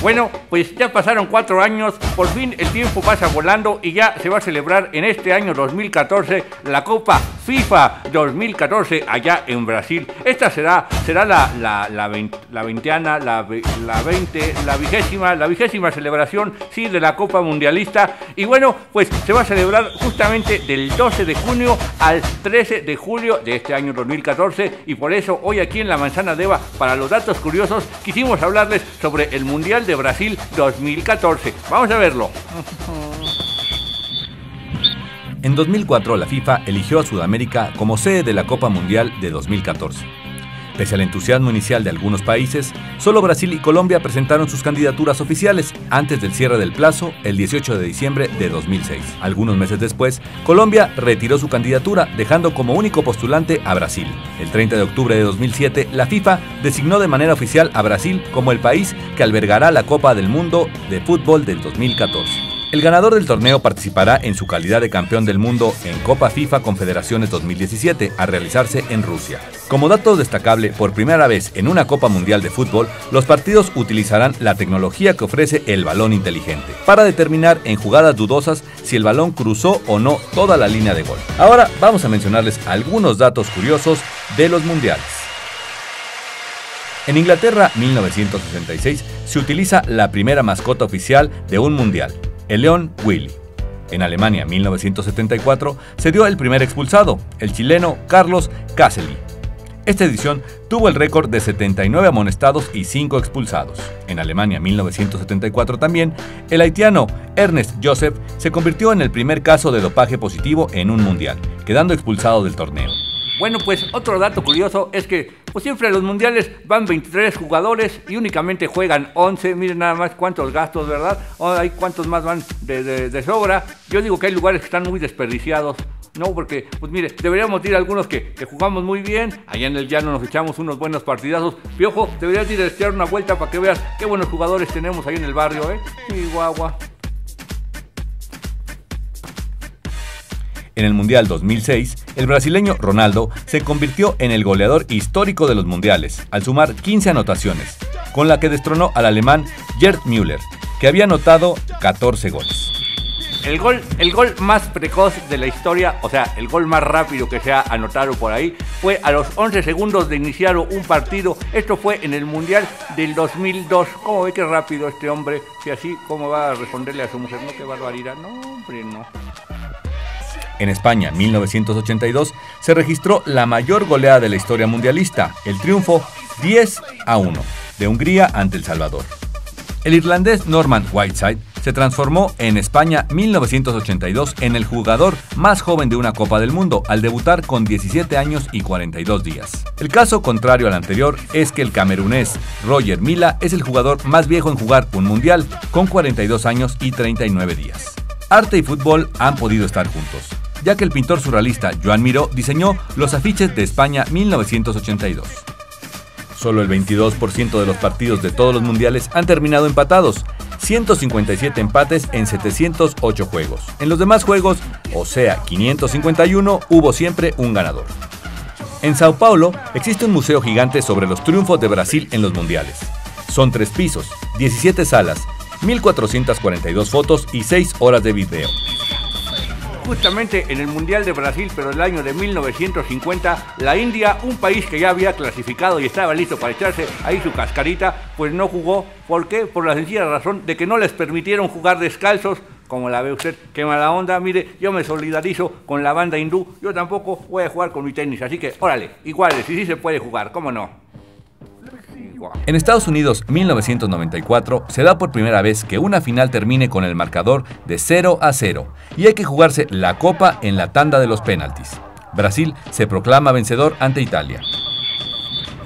Bueno, pues ya pasaron cuatro años, por fin el tiempo pasa volando y ya se va a celebrar en este año 2014 la Copa FIFA 2014 allá en Brasil. Esta será, será la, la, la, la veinteana, la, 20, la vigésima, la vigésima celebración, sí, de la Copa Mundialista. Y bueno, pues se va a celebrar justamente del 12 de junio al 13 de julio de este año 2014. Y por eso hoy aquí en la Manzana de Eva, para los datos curiosos, quisimos hablarles sobre el Mundial de Brasil 2014. Vamos a verlo. En 2004 la FIFA eligió a Sudamérica como sede de la Copa Mundial de 2014. Pese al entusiasmo inicial de algunos países, solo Brasil y Colombia presentaron sus candidaturas oficiales antes del cierre del plazo el 18 de diciembre de 2006. Algunos meses después, Colombia retiró su candidatura, dejando como único postulante a Brasil. El 30 de octubre de 2007, la FIFA designó de manera oficial a Brasil como el país que albergará la Copa del Mundo de Fútbol del 2014. El ganador del torneo participará en su calidad de campeón del mundo en Copa FIFA Confederaciones 2017 a realizarse en Rusia. Como dato destacable, por primera vez en una Copa Mundial de Fútbol, los partidos utilizarán la tecnología que ofrece el balón inteligente para determinar en jugadas dudosas si el balón cruzó o no toda la línea de gol. Ahora vamos a mencionarles algunos datos curiosos de los mundiales. En Inglaterra, 1966, se utiliza la primera mascota oficial de un mundial, el león Willy. En Alemania, 1974, se dio el primer expulsado, el chileno Carlos Caselli. Esta edición tuvo el récord de 79 amonestados y 5 expulsados. En Alemania, 1974 también, el haitiano Ernest Joseph se convirtió en el primer caso de dopaje positivo en un mundial, quedando expulsado del torneo. Bueno, pues otro dato curioso es que pues siempre a los mundiales van 23 jugadores y únicamente juegan 11. Miren nada más cuántos gastos, ¿verdad? O hay cuántos más van de, sobra. Yo digo que hay lugares que están muy desperdiciados. No, porque, pues mire, deberíamos ir algunos que, jugamos muy bien. Allá en el llano nos echamos unos buenos partidazos. Piojo, deberías ir a echar una vuelta para que veas qué buenos jugadores tenemos ahí en el barrio, ¿eh? Chihuahua. En el Mundial 2006, el brasileño Ronaldo se convirtió en el goleador histórico de los mundiales, al sumar 15 anotaciones, con la que destronó al alemán Gerd Müller, que había anotado 14 goles. El gol, el gol más precoz de la historia, o sea, el gol más rápido que se ha anotado por ahí, fue a los 11 segundos de iniciar un partido. Esto fue en el Mundial del 2002. ¿Cómo ve que rápido este hombre? Si así, ¿cómo va a responderle a su mujer? No. No, hombre, no. En España, 1982, se registró la mayor goleada de la historia mundialista, el triunfo 10 a 1 de Hungría ante El Salvador. El irlandés Norman Whiteside se transformó en España 1982 en el jugador más joven de una Copa del Mundo al debutar con 17 años y 42 días. El caso contrario al anterior es que el camerunés Roger Mila es el jugador más viejo en jugar un mundial con 42 años y 39 días. Arte y fútbol han podido estar juntos ya que el pintor surrealista Joan Miró diseñó los afiches de España 1982. Solo el 22% de los partidos de todos los mundiales han terminado empatados, 157 empates en 708 juegos. En los demás juegos, o sea, 551, hubo siempre un ganador. En Sao Paulo existe un museo gigante sobre los triunfos de Brasil en los mundiales. Son tres pisos, 17 salas, 1442 fotos y 6 horas de video justamente en el Mundial de Brasil, pero el año de 1950, la India, un país que ya había clasificado y estaba listo para echarse ahí su cascarita, pues no jugó. ¿Por qué? Por la sencilla razón de que no les permitieron jugar descalzos como la ve usted, qué mala onda, mire, yo me solidarizo con la banda hindú, yo tampoco voy a jugar con mi tenis, así que órale, iguales, y sí se puede jugar, ¿cómo no? En Estados Unidos, 1994, se da por primera vez que una final termine con el marcador de 0 a 0 y hay que jugarse la copa en la tanda de los penaltis. Brasil se proclama vencedor ante Italia.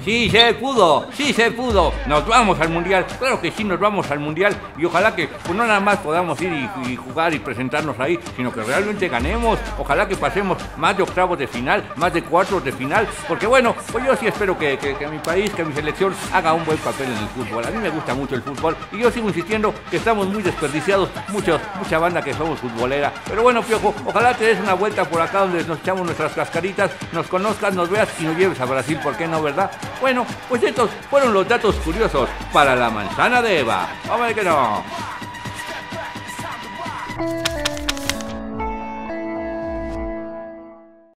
Sí, se pudo, sí se pudo. Nos vamos al mundial, claro que sí, nos vamos al mundial y ojalá que pues, no nada más podamos ir y, jugar y presentarnos ahí, sino que realmente ganemos. Ojalá que pasemos más de octavos de final, más de cuartos de final, porque bueno, pues yo sí espero que, mi país, que mi selección haga un buen papel en el fútbol. A mí me gusta mucho el fútbol y yo sigo insistiendo que estamos muy desperdiciados, muchos, mucha banda que somos futbolera. Pero bueno, Piojo, ojalá te des una vuelta por acá donde nos echamos nuestras cascaritas, nos conozcas, nos veas y nos lleves a Brasil, ¿por qué no, verdad? Bueno, pues estos fueron los datos curiosos para la manzana de Eva. Vamos a ver que no.